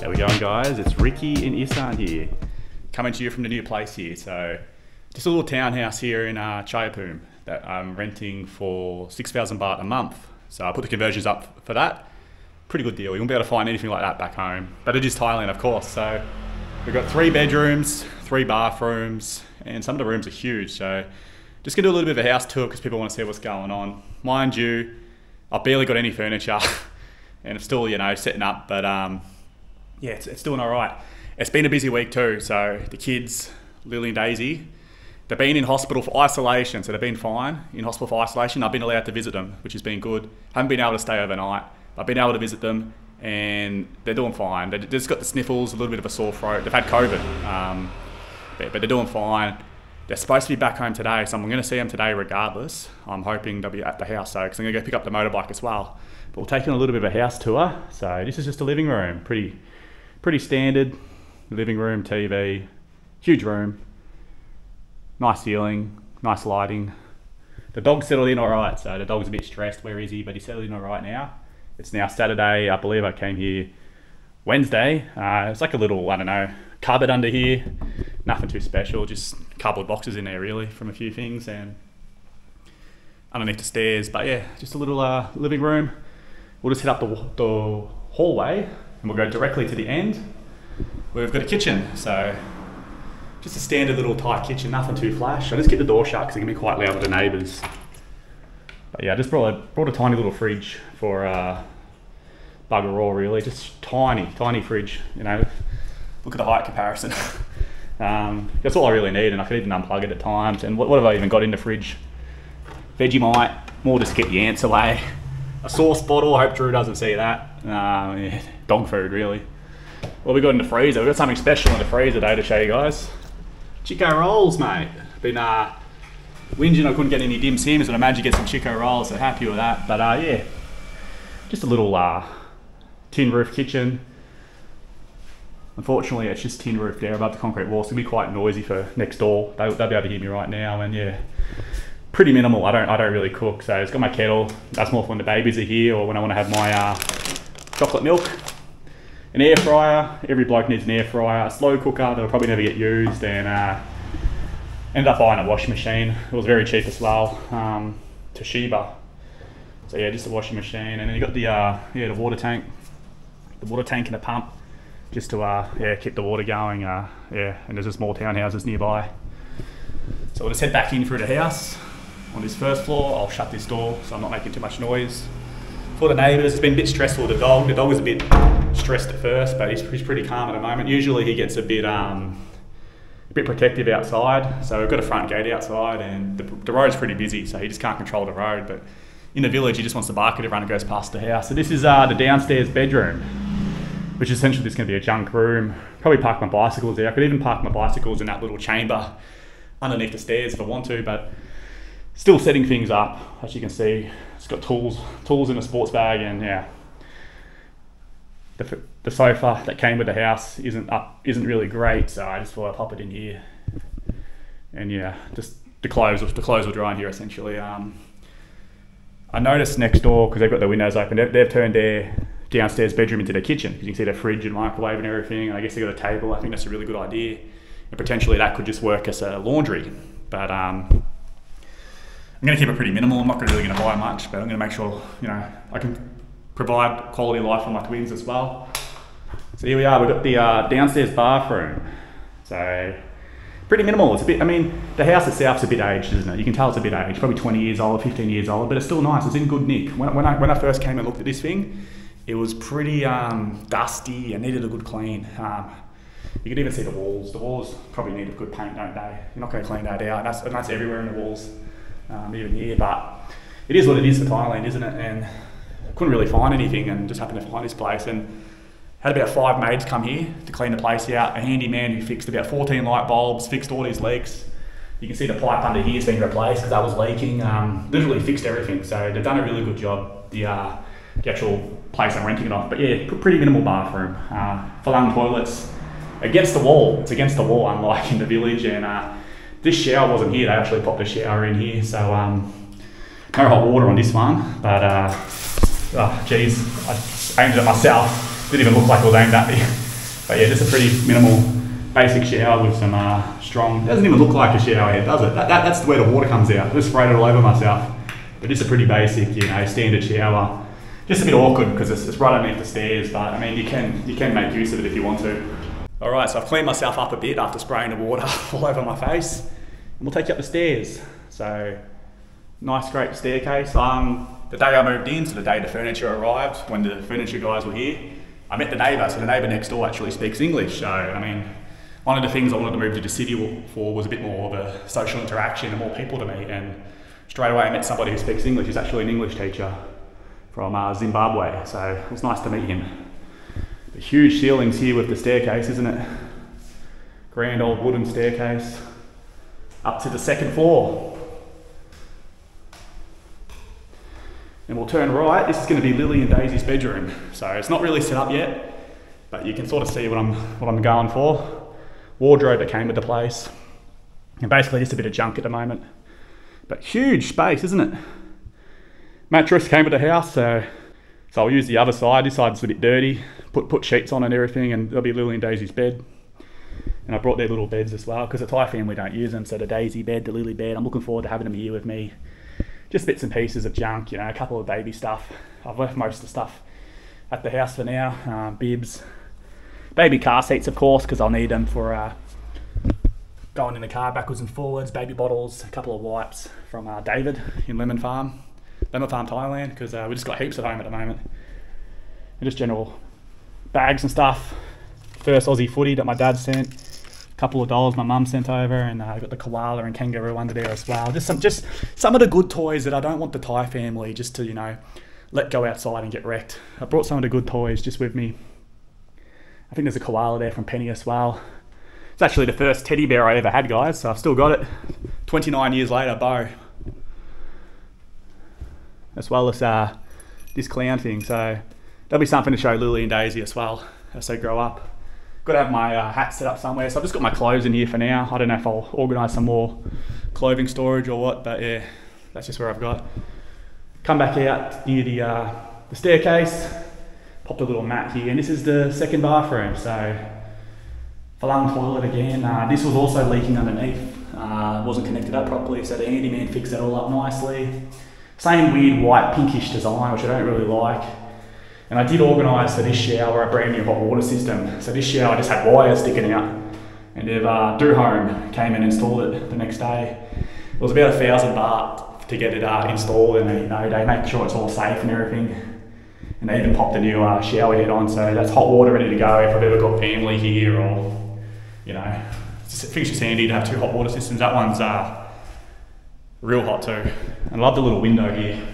How we going, guys? It's Ricky in Isan here, coming to you from the new place here. So, just a little townhouse here in uh, that I'm renting for six thousand baht a month. So I put the conversions up for that. Pretty good deal. You won't be able to find anything like that back home, but it is Thailand, of course. So we've got three bedrooms, three bathrooms, and some of the rooms are huge. So just gonna do a little bit of a house tour because people want to see what's going on. Mind you, I've barely got any furniture, and it's still you know setting up, but um, yeah, it's, it's doing all right. It's been a busy week too. So the kids, Lily and Daisy, they've been in hospital for isolation, so they've been fine in hospital for isolation. I've been allowed to visit them, which has been good. haven't been able to stay overnight. I've been able to visit them, and they're doing fine. They've just got the sniffles, a little bit of a sore throat. They've had COVID, um, but, but they're doing fine. They're supposed to be back home today, so I'm going to see them today regardless. I'm hoping they'll be at the house, so because I'm going to go pick up the motorbike as well. But we'll take in a little bit of a house tour. So this is just a living room, pretty pretty standard living room, TV, huge room, nice ceiling, nice lighting. The dog settled in all right, so the dog's a bit stressed. Where is he? But he's settled in all right now. It's now Saturday. I believe I came here Wednesday. Uh, it's like a little, I don't know, cupboard under here. Nothing too special, just cardboard boxes in there really from a few things and underneath the stairs. But yeah, just a little uh, living room. We'll just head up the, the hallway and we'll go directly to the end we've got a kitchen. So just a standard little tight kitchen, nothing too flash. I just keep the door shut because it can be quite loud with the neighbours. But yeah, I just brought a, brought a tiny little fridge for uh, bugger all really, just tiny, tiny fridge, you know. Look at the height comparison. um, that's all I really need and I can even unplug it at times. And what, what have I even got in the fridge? Vegemite, more just to get the ants away. A sauce bottle, I hope Drew doesn't see that. Um, yeah, dog food really. Well, we got in the freezer? We got something special in the freezer today to show you guys. Chiko rolls, mate. Been uh, whinging I couldn't get any dim sims, but I managed to get some Chiko rolls, so happy with that. But uh, yeah, just a little uh, tin roof kitchen. Unfortunately, it's just tin roof there above the concrete wall. It's gonna be quite noisy for next door. They, they'll be able to hear me right now, and yeah, pretty minimal. I don't I don't really cook, so it's got my kettle. That's more for when the babies are here or when I want to have my uh, chocolate milk. An air fryer. Every bloke needs an air fryer. A slow cooker that'll probably never get used, and uh, ended up buying a washing machine. It was very cheap as well. Um, Toshiba. So yeah, just a washing machine, and then you got the uh, yeah the water tank, the water tank and a pump, just to uh, yeah keep the water going. Uh, yeah, and there's a small townhouses nearby. So we'll just head back in through the house on this first floor. I'll shut this door so I'm not making too much noise. For the neighbours, it's been a bit stressful with the dog. The dog was a bit stressed at first, but he's, he's pretty calm at the moment. Usually he gets a bit um, a bit protective outside. So we've got a front gate outside and the, the road's pretty busy, so he just can't control the road. But in the village, he just wants to bark at everyone who goes past the house. So this is uh, the downstairs bedroom, which is essentially just going to be a junk room. Probably park my bicycles there. I could even park my bicycles in that little chamber underneath the stairs if I want to, but still setting things up. As you can see, it's got tools, tools in a sports bag, and yeah, the, the sofa that came with the house isn't up, isn't really great. So I just thought I'd pop it in here, and yeah, just the clothes, the clothes will dry in here essentially. Um, I noticed next door because they've got the windows open, they've, they've turned their downstairs bedroom into their kitchen because you can see the fridge and microwave and everything. And I guess they got a table. I think that's a really good idea, and potentially that could just work as a laundry. But um, I'm going to keep it pretty minimal. I'm not really going to buy much, but I'm going to make sure you know I can provide quality life for my twins as well. So here we are. We've got the uh, downstairs bathroom. So pretty minimal. It's a bit. I mean, the house itself's a bit aged, isn't it? You can tell it's a bit aged. Probably 20 years old, 15 years old, but it's still nice. It's in good nick. When, when I when I first came and looked at this thing, it was pretty um, dusty and needed a good clean. Um, you can even see the walls. The walls probably need a good paint, don't they? You're not going to clean that out. That's, that's everywhere in the walls, um, even here. But it is what it is for Thailand, isn't it? And couldn't really find anything and just happened to find this place. And had about five maids come here to clean the place out. A handyman who fixed about 14 light bulbs, fixed all these leaks. You can see the pipe under here has been replaced because that was leaking. Um, literally fixed everything. So they've done a really good job. The, uh, the actual place I'm renting it off. But yeah, pretty minimal bathroom. Uh, Falang toilets against the wall. It's against the wall, unlike in the village. And uh, this shower wasn't here. They actually popped a shower in here. So um, no hot water on this one. But uh, oh, geez, I aimed it at myself. Didn't even look like it was aimed at me. But yeah, just a pretty minimal, basic shower with some uh, strong. Doesn't even look like a shower head, does it? That, that, that's where the water comes out. I just sprayed it all over myself. But just a pretty basic, you know, standard shower. Just a bit awkward because it's, it's right underneath the stairs, but I mean, you can you can make use of it if you want to. All right, so I've cleaned myself up a bit after spraying the water all over my face, and we'll take you up the stairs. So, nice, great staircase. Um, the day I moved in, so the day the furniture arrived, when the furniture guys were here, I met the neighbour. So the neighbour next door actually speaks English. So I mean, one of the things I wanted to move to the city for was a bit more of a social interaction and more people to meet. And straight away I met somebody who speaks English. He's actually an English teacher from uh, Zimbabwe. So it was nice to meet him. The huge ceilings here with the staircase, isn't it? Grand old wooden staircase up to the second floor. And we'll turn right. This is going to be Lily and Daisy's bedroom. So it's not really set up yet, but you can sort of see what I'm what I'm going for. Wardrobe that came with the place, and basically just a bit of junk at the moment. But huge space, isn't it? Mattress came with the house, so so I'll use the other side. This side's a bit dirty. Put put sheets on and everything, and there'll be Lily and Daisy's bed. And I brought their little beds as well because the Thai family don't use them. So the Daisy bed, the Lily bed. I'm looking forward to having them here with me just bits and pieces of junk, you know, a couple of baby stuff. I've left most of the stuff at the house for now. Um, bibs, baby car seats, of course, because I'll need them for uh, going in the car backwards and forwards. Baby bottles, a couple of wipes from uh, David in Lemon Farm, Lemon Farm, Thailand, because uh, we just got heaps at home at the moment. And just general bags and stuff. First Aussie footy that my dad sent couple of dolls my mum sent over, and I uh, got the koala and kangaroo under there as well. Just some, just some of the good toys that I don't want the Thai family just to you know let go outside and get wrecked. I brought some of the good toys just with me. I think there's a koala there from Penny as well. It's actually the first teddy bear I ever had, guys. So I've still got it. 29 years later, Bo. As well as uh, this clown thing. So there'll be something to show Lily and Daisy as well as they grow up got to have my uh, hat set up somewhere. So I've just got my clothes in here for now. I don't know if I'll organise some more clothing storage or what, but yeah, that's just where I've got. Come back out near the, uh, the staircase, popped a little mat here, and this is the second bathroom. So Falang toilet again. Uh, this was also leaking underneath. Uh, wasn't connected up properly, so the handyman fixed that all up nicely. Same weird white pinkish design, which I don't really like. And I did organise for this shower a brand new hot water system. So this shower I just had wires sticking out. And if uh, Do Home came and installed it the next day, it was about a thousand baht to get it uh, installed. And you know they make sure it's all safe and everything. And they even popped a new uh, shower head on, so that's hot water ready to go if I've ever got family here or, you know, just handy to have two hot water systems. That one's uh, real hot too. And I love the little window here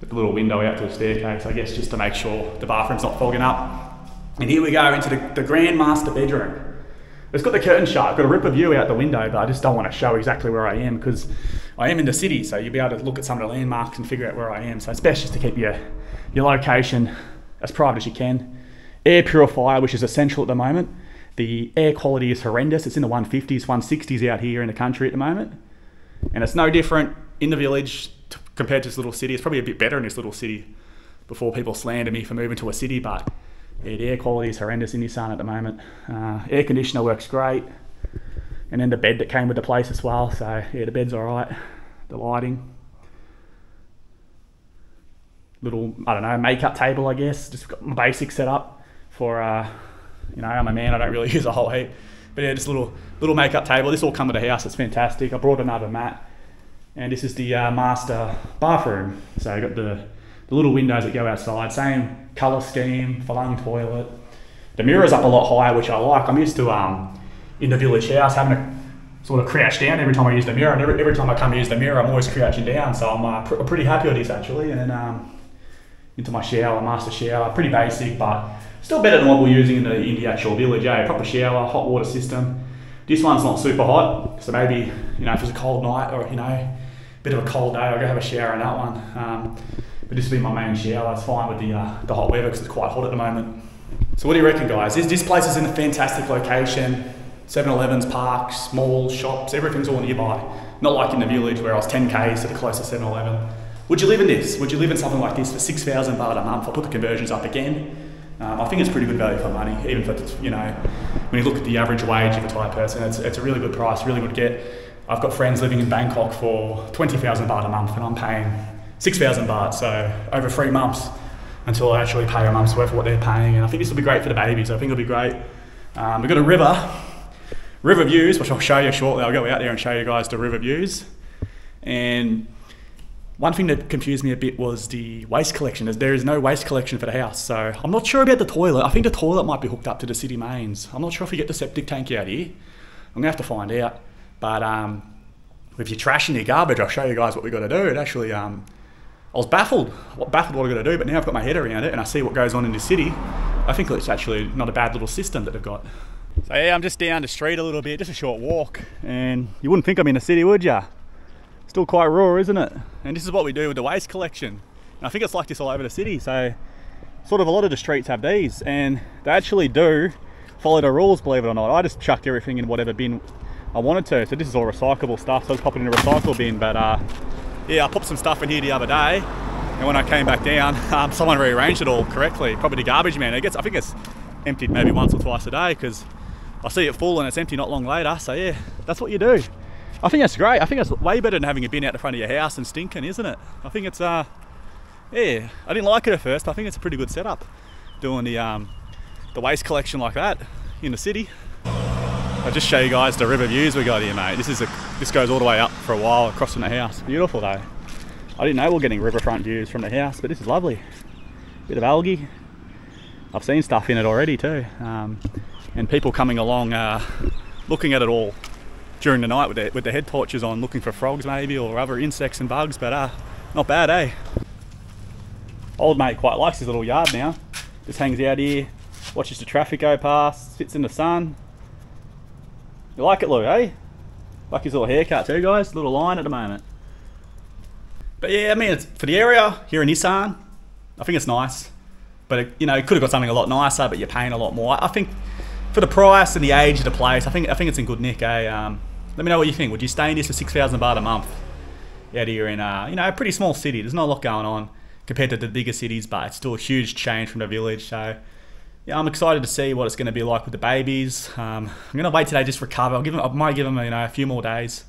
the little window out to the staircase, I guess, just to make sure the bathroom's not fogging up. And here we go into the, the grand master bedroom. It's got the curtain shut. I've got a rip of view out the window, but I just don't want to show exactly where I am because I am in the city, so you'll be able to look at some of the landmarks and figure out where I am. So it's best just to keep your, your location as private as you can. Air purifier, which is essential at the moment. The air quality is horrendous. It's in the 150s, 160s out here in the country at the moment. And it's no different in the village compared to this little city. It's probably a bit better in this little city before people slander me for moving to a city, but yeah, the air quality is horrendous in Isan at the moment. Uh, air conditioner works great. And then the bed that came with the place as well. So yeah, the bed's all right. The lighting. Little, I don't know, makeup table, I guess. Just got my basic setup for, uh, you know, I'm a man, I don't really use a whole heap. But yeah, just little, little makeup table. This all come with the house, it's fantastic. I brought another mat and this is the uh, master bathroom. So I've got the, the little windows that go outside, same colour scheme, Falang toilet. The mirror's up a lot higher, which I like. I'm used to um, in the village house having to sort of crouch down every time I use the mirror, and every, every time I come to use the mirror, I'm always crouching down. So I'm uh, pr- pretty happy with this actually. And then um, into my shower, master shower, pretty basic, but still better than what we're using in the, in the actual village. Eh? Proper shower, hot water system. This one's not super hot, so maybe you know if it's a cold night or you know bit of a cold day, I'll go have a shower in that one. Um, but this will be my main shower. It's fine with the, uh, the hot weather because it's quite hot at the moment. So what do you reckon, guys? This, this place is in a fantastic location. 7-Elevens, parks, malls, shops, everything's all nearby. Not like in the village where I was 10 k's to the closest 7-Eleven. Would you live in this? Would you live in something like this for 6,000 baht a month? I'll put the conversions up again. Um, I think it's pretty good value for money, even for you know when you look at the average wage of a Thai person, it's, it's a really good price, really good get. I've got friends living in Bangkok for 20,000 baht a month and I'm paying 6,000 baht, so over three months until I actually pay a month's worth of what they're paying. And I think this will be great for the babies. I think it'll be great. Um, we've got a river, river views, which I'll show you shortly. I'll go out there and show you guys the river views. And one thing that confused me a bit was the waste collection. There is no waste collection for the house, so I'm not sure about the toilet. I think the toilet might be hooked up to the city mains. I'm not sure if we get the septic tank out here. I'm gonna have to find out. But um, with your trash and your garbage, I'll show you guys what we got to do. It actually, um, I was baffled, baffled what I got to do, but now I've got my head around it and I see what goes on in the city. I think it's actually not a bad little system that they've got. So yeah, I'm just down the street a little bit, just a short walk, and you wouldn't think I'm in a city, would ya? Still quite raw, isn't it? And this is what we do with the waste collection. And I think it's like this all over the city. So sort of a lot of the streets have these, and they actually do follow the rules, believe it or not. I just chucked everything in whatever bin I wanted to. So this is all recyclable stuff. So I was popping in a recycle bin. But uh, yeah, I popped some stuff in here the other day. And when I came back down, um, someone rearranged it all correctly. Probably the garbage man. It gets, I think it's emptied maybe once or twice a day because I see it full and it's empty not long later. So yeah, that's what you do. I think that's great. I think that's way better than having a bin out the front of your house and stinking, isn't it? I think it's, uh, yeah, I didn't like it at first. I think it's a pretty good setup doing the, um, the waste collection like that in the city. I'll just show you guys the river views we got here, mate. This is a this goes all the way up for a while across from the house. Beautiful though. I didn't know we are getting riverfront views from the house, but this is lovely. Bit of algae. I've seen stuff in it already too. Um, and people coming along uh, looking at it all during the night with their, with their head torches on, looking for frogs maybe or other insects and bugs, but uh, not bad, eh? Old mate quite likes his little yard now. Just hangs out here, watches the traffic go past, sits in the sun, you like it, Lou, eh? Like his little haircut too, guys. Little line at the moment. But yeah, I mean, it's, for the area here in Isan, I think it's nice. But, it, you know, it could have got something a lot nicer, but you're paying a lot more. I think for the price and the age of the place, I think I think it's in good nick, eh? Um, let me know what you think. Would you stay in this for 6,000 baht a month? Out here in, uh, you know, a pretty small city. There's not a lot going on compared to the bigger cities, but it's still a huge change from the village. So yeah, I'm excited to see what it's going to be like with the babies. Um, I'm going to wait today just recover. I'll give them, I might give them you know a few more days,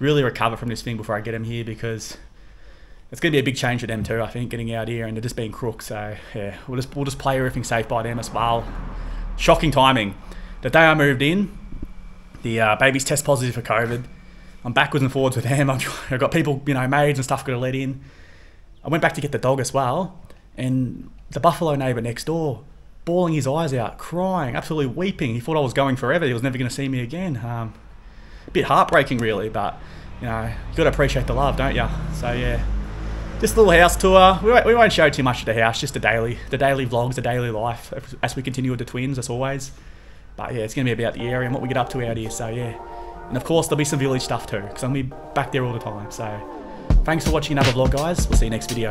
really recover from this thing before I get them here because it's going to be a big change for them too. I think getting out here and they're just being crooks. So yeah, we'll just we'll just play everything safe by them as well. Shocking timing. The day I moved in, the uh, babies test positive for COVID. I'm backwards and forwards with them. I've got people, you know, maids and stuff got to let in. I went back to get the dog as well, and the buffalo neighbour next door bawling his eyes out, crying, absolutely weeping. He thought I was going forever. He was never going to see me again. Um, a bit heartbreaking, really, but you know, you got to appreciate the love, don't you? So yeah, just a little house tour. We won't, we won't show too much of the house, just the daily, the daily vlogs, the daily life as we continue with the twins, as always. But yeah, it's going to be about the area and what we get up to out here. So yeah, and of course there'll be some village stuff too, because I'm be back there all the time. So thanks for watching another vlog, guys. We'll see you next video.